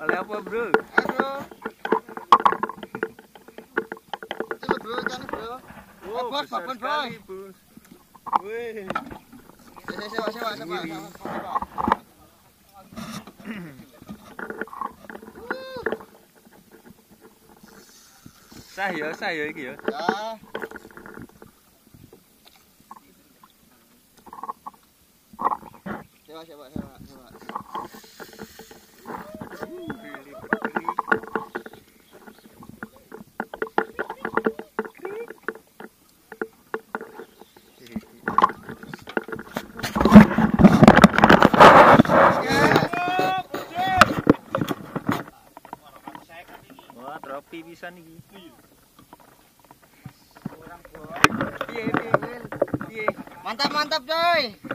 Oleh apa, Bro? Ayo bro. Coba bro, ikan bro. Wow, bos, besar babon, sekali, Bos. Wih. Sewa, sewa, sewa, sewa, Gini. sewa. Sah ya, sah ya iki ya. Ya. Sewa, sewa, sewa, sewa. Wah, dropi bisa nih. Mantap, mantap, coy.